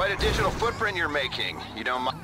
Quite a digital footprint you're making. You don't mind?